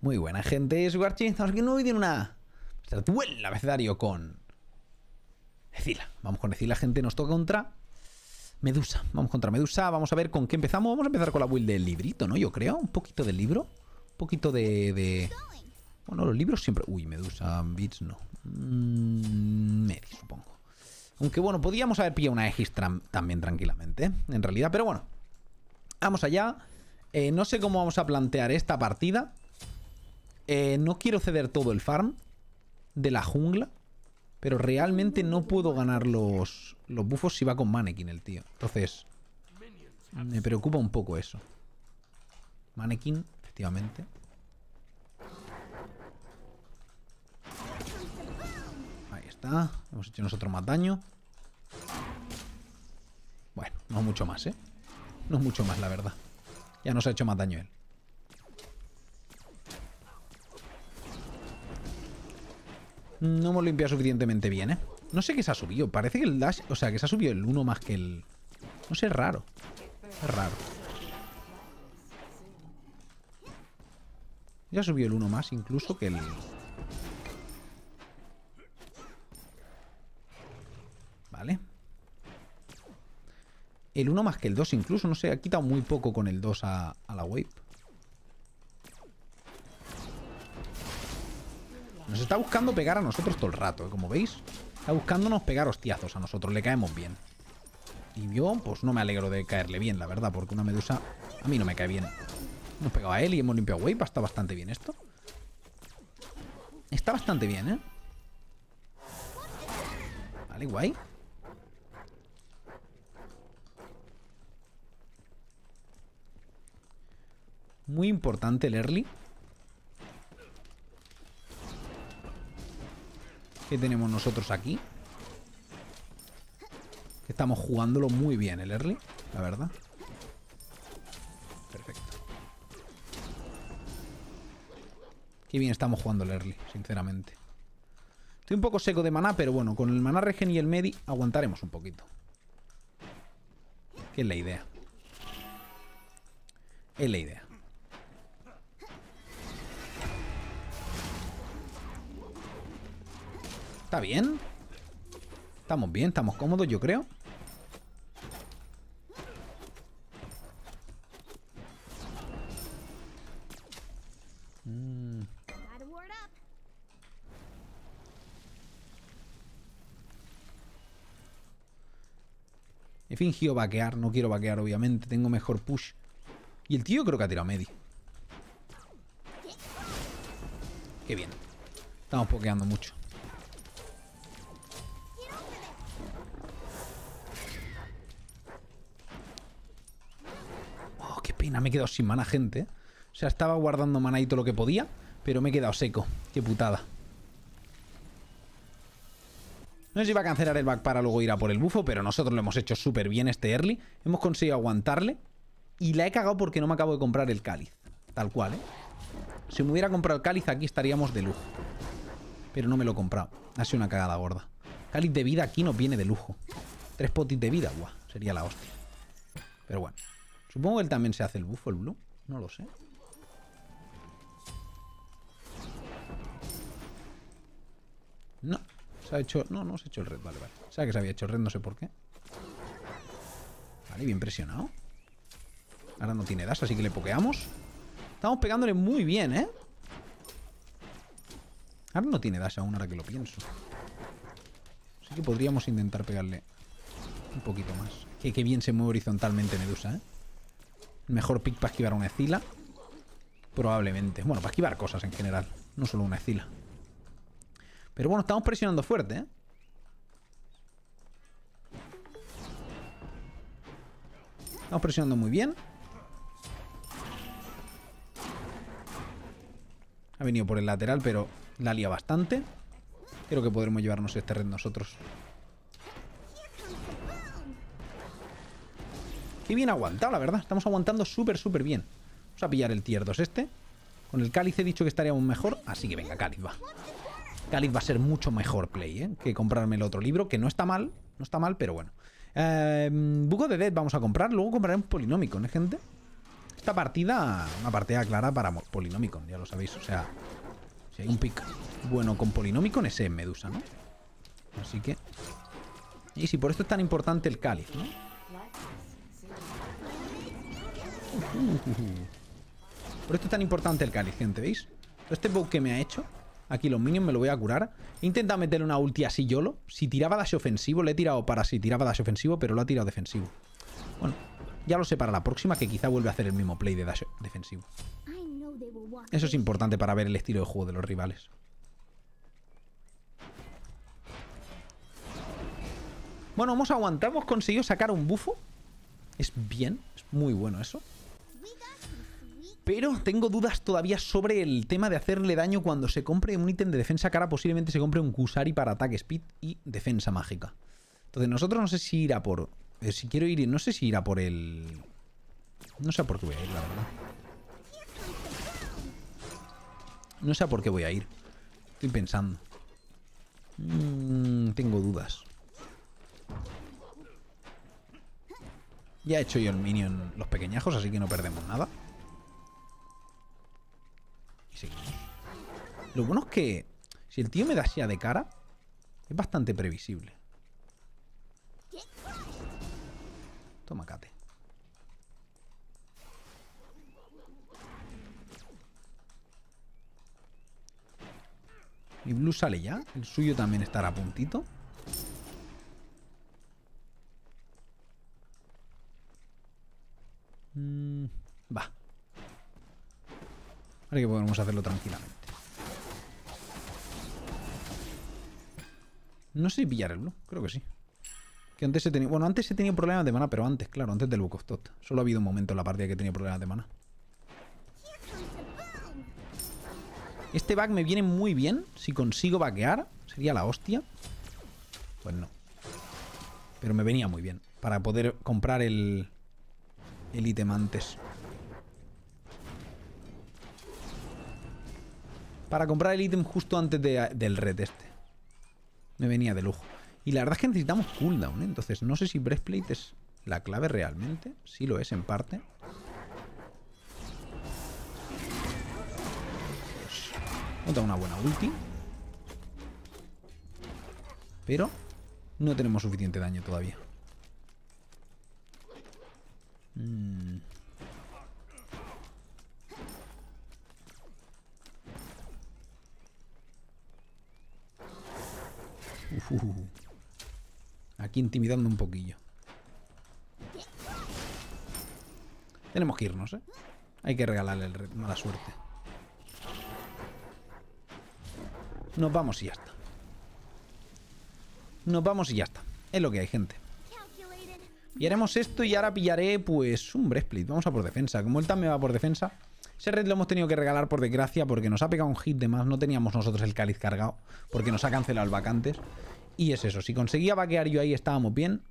Muy buena, gente. Es Guarchi. Estamos aquí en un vídeo en una... Buen abecedario con... Ecila. Vamos con Ecila, gente. Nos toca contra... Medusa. Vamos contra Medusa. Vamos a ver con qué empezamos. Vamos a empezar con la build del librito, ¿no? Yo creo. Un poquito del libro. Un poquito de... Bueno, los libros siempre... Uy, Medusa Beats no. Mm, Medi, supongo. Aunque bueno, podíamos haber pillado una Aegis también tranquilamente, en realidad. Pero bueno, vamos allá. Eh, no sé cómo vamos a plantear esta partida. Eh, no quiero ceder todo el farm de la jungla. Pero realmente no puedo ganar los, los bufos si va con Mannequin el tío. Entonces, me preocupa un poco eso. Mannequin, efectivamente. Ahí está. Hemos hecho nosotros más daño. Bueno, no mucho más, ¿eh? No mucho más, la verdad. Ya nos ha hecho más daño él. No hemos limpiado suficientemente bien, ¿eh? No sé qué se ha subido. Parece que el dash... O sea, que se ha subido el 1 más que el... No sé, es raro. Es raro. Ya subió el 1 más incluso que el... Vale. El 1 más que el 2 incluso. No sé, ha quitado muy poco con el 2 a, a la wave. Nos está buscando pegar a nosotros todo el rato, ¿eh? como veis. Está buscándonos pegar hostiazos a nosotros, le caemos bien. Y yo, pues no me alegro de caerle bien, la verdad, porque una medusa a mí no me cae bien. Hemos pegado a él y hemos limpiado wave, está bastante bien esto. Está bastante bien, ¿eh? Vale, guay. Muy importante el early. ¿Qué tenemos nosotros aquí? estamos jugándolo muy bien el early, la verdad. Perfecto. Qué bien estamos jugando el early, sinceramente. Estoy un poco seco de maná, pero bueno, con el maná regen y el medi aguantaremos un poquito. ¿Qué es la idea? Es la idea. ¿Está bien? Estamos bien, estamos cómodos, yo creo. Mm. He fingido vaquear, no quiero vaquear obviamente, tengo mejor push. Y el tío creo que ha tirado medio. Qué bien. Estamos pokeando mucho. Me he quedado sin mana, gente. O sea, estaba guardando mana y todo lo que podía, pero me he quedado seco. Qué putada. No sé si va a cancelar el back para luego ir a por el bufo, pero nosotros lo hemos hecho súper bien este early. Hemos conseguido aguantarle. Y la he cagado porque no me acabo de comprar el cáliz. Tal cual, ¿eh? Si me hubiera comprado el cáliz, aquí estaríamos de lujo. Pero no me lo he comprado. Ha sido una cagada gorda. Cáliz de vida aquí nos viene de lujo. Tres potis de vida, guau. Sería la hostia. Pero bueno. Supongo que él también se hace el buffo, el blue. No lo sé. No. Se ha hecho... No, no se ha hecho el red. Vale, vale. Que se había hecho el red, no sé por qué. Vale, bien presionado. Ahora no tiene dash, así que le pokeamos. Estamos pegándole muy bien, ¿eh? Ahora no tiene dash aún, ahora que lo pienso. Así que podríamos intentar pegarle un poquito más. Que, que bien se mueve horizontalmente Medusa, ¿eh? Mejor pick para esquivar una Ezila. Probablemente. Bueno, para esquivar cosas en general. No solo una Ezila. Pero bueno, estamos presionando fuerte, ¿eh? Estamos presionando muy bien. Ha venido por el lateral, pero la lía bastante. Creo que podremos llevarnos este red nosotros. Qué bien aguantado, la verdad. Estamos aguantando súper, súper bien. Vamos a pillar el tier 2 este. Con el cáliz he dicho que estaríamos mejor. Así que venga, cáliz va. Cáliz va a ser mucho mejor play, ¿eh? Que comprarme el otro libro, que no está mal. No está mal, pero bueno. Eh, Buco de Dead vamos a comprar. Luego compraremos polinómico, ¿no, gente? Esta partida, una partida clara para Polinomicon, ya lo sabéis. O sea, si hay un pick bueno con Polinomicon, ese es Medusa, ¿no? Así que... Y si por esto es tan importante el cáliz, ¿no? Por esto es tan importante el cáliz, ¿veis? Este bug que me ha hecho, aquí los minions me lo voy a curar. He intentado meterle una ulti así YOLO. Si tiraba dash ofensivo, le he tirado para si tiraba dash ofensivo, pero lo ha tirado defensivo. Bueno, ya lo sé para la próxima, que quizá vuelve a hacer el mismo play de dash defensivo. Eso es importante para ver el estilo de juego de los rivales. Bueno, hemos aguantado, hemos conseguido sacar un bufo. Es bien, es muy bueno eso. Pero tengo dudas todavía sobre el tema de hacerle daño cuando se compre un ítem de defensa cara. Posiblemente se compre un Kusari para ataque speed y defensa mágica. Entonces nosotros no sé si irá por... Eh, si quiero ir... No sé si irá por el... No sé por qué voy a ir, la verdad. No sé por qué voy a ir. Estoy pensando. Mm, tengo dudas. Ya he hecho yo el minion los pequeñajos, así que no perdemos nada. Lo bueno es que si el tío me da así de cara, es bastante previsible. Toma, cate. Mi blue sale ya. El suyo también estará a puntito. Mm, va. Ahora que podemos hacerlo tranquilamente. No sé si pillar el blue, creo que sí. Que antes he tenido. Bueno, antes he tenido problemas de mana, pero antes, claro, antes del Book of Tot. Solo ha habido un momento en la partida que he tenido problemas de mana. Este back me viene muy bien. Si consigo vaquear, sería la hostia. Pues no. Pero me venía muy bien. Para poder comprar el. El ítem antes. Para comprar el ítem justo antes del red este. Me venía de lujo. Y la verdad es que necesitamos cooldown, ¿eh? Entonces no sé si Breastplate es la clave realmente. Sí lo es en parte. Pues, una buena ulti. Pero no tenemos suficiente daño todavía. Mm. Aquí intimidando un poquillo. Tenemos que irnos, ¿eh? Hay que regalarle el mala suerte. Nos vamos y ya está. Nos vamos y ya está. Es lo que hay, gente. Y haremos esto y ahora pillaré, pues, un breastplate. Vamos a por defensa. Como el me va por defensa, ese red lo hemos tenido que regalar por desgracia porque nos ha pegado un hit de más. No teníamos nosotros el cáliz cargado porque nos ha cancelado el vacantes. Y es eso, si conseguía vaquear yo ahí estábamos bien.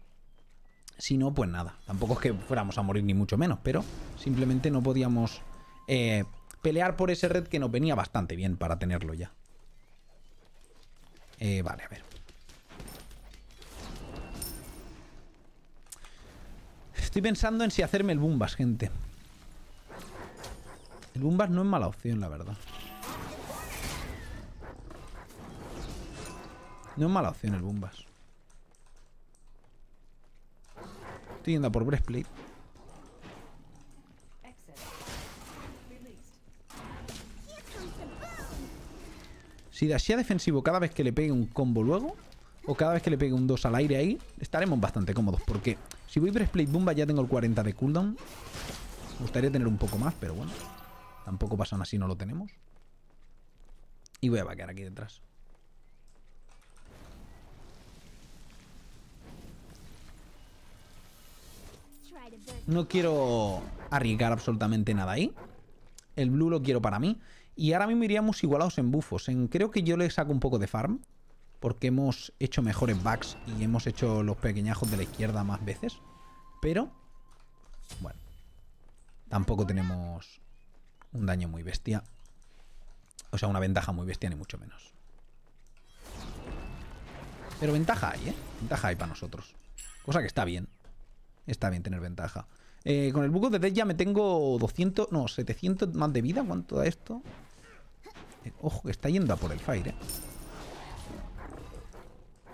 Si no, pues nada. Tampoco es que fuéramos a morir ni mucho menos, pero simplemente no podíamos eh, pelear por ese red que nos venía bastante bien para tenerlo ya. Eh, vale, a ver. Estoy pensando en si hacerme el Bumbas, gente. El Bumbas no es mala opción, la verdad. No es mala opción el Bumbas. Estoy yendo por Breastplate. Si dashea defensivo cada vez que le pegue un combo luego, o cada vez que le pegue un 2 al aire ahí, estaremos bastante cómodos. Porque si voy Breastplate Bumba ya tengo el 40 de cooldown. Me gustaría tener un poco más, pero bueno. Tampoco pasan así, no lo tenemos. Y voy a vaquear aquí detrás. No quiero arriesgar absolutamente nada ahí. El blue lo quiero para mí. Y ahora mismo iríamos igualados en bufos. En, creo que yo le saco un poco de farm. Porque hemos hecho mejores backs y hemos hecho los pequeñajos de la izquierda más veces. Pero, bueno, tampoco tenemos un daño muy bestia. O sea, una ventaja muy bestia, ni mucho menos. Pero ventaja hay, ¿eh? Ventaja hay para nosotros. Cosa que está bien. Está bien tener ventaja. Eh, con el buco de Death ya me tengo 200, no, 700 más de vida. ¿Cuánto da esto? Eh, ojo, que está yendo a por el fire, ¿eh?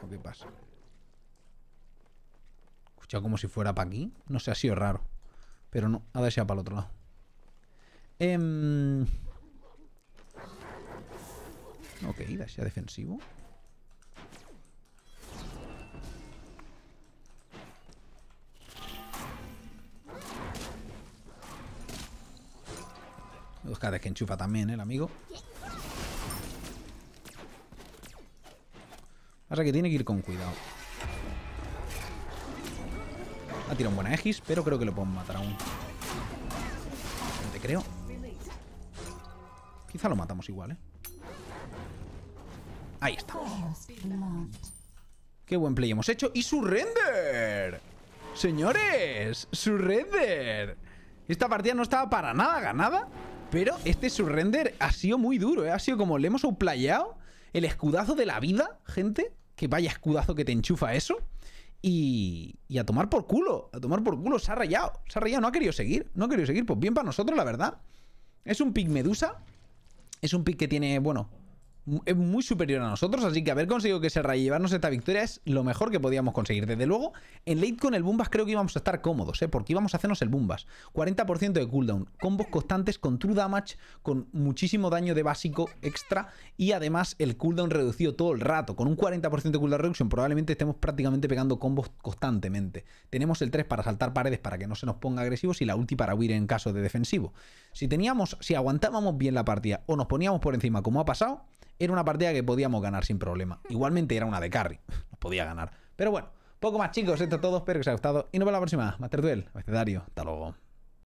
¿qué pasa? Escucha como si fuera para aquí. No sé, ha sido raro. Pero no, ha deseado para el otro lado. Em, Ok, desea defensivo. Busca que enchufa también, ¿eh, el amigo. Pasa que tiene que ir con cuidado. Ha tirado un buen Aegis, pero creo que lo puedo matar aún. No te creo. Quizá lo matamos igual, ¿eh? Ahí está. Qué buen play hemos hecho. ¡Y surrender! Señores, surrender. Esta partida no estaba para nada ganada. Pero este surrender ha sido muy duro, ¿eh? Ha sido como le hemos outplayado el escudazo de la vida, gente. Que vaya escudazo que te enchufa eso. Y, y, a tomar por culo, a tomar por culo. Se ha rayado, se ha rayado, no ha querido seguir. No ha querido seguir, pues bien para nosotros, la verdad. Es un pick medusa. Es un pick que tiene, bueno, es muy superior a nosotros, así que haber conseguido que se llevarnos esta victoria es lo mejor que podíamos conseguir. Desde luego, en late con el Bumbas creo que íbamos a estar cómodos, ¿eh? porque íbamos a hacernos el Bumbas. 40% de cooldown, combos constantes con true damage, con muchísimo daño de básico extra y además el cooldown reducido todo el rato. Con un 40% de cooldown reduction probablemente estemos prácticamente pegando combos constantemente. Tenemos el 3 para saltar paredes para que no se nos ponga agresivos y la ulti para huir en caso de defensivo. Si teníamos, si aguantábamos bien la partida o nos poníamos por encima como ha pasado, era una partida que podíamos ganar sin problema. Igualmente era una de carry, nos podía ganar. Pero bueno, poco más chicos, esto es todo, espero que os haya gustado y nos vemos la próxima. Master Duel, abecedario, hasta luego.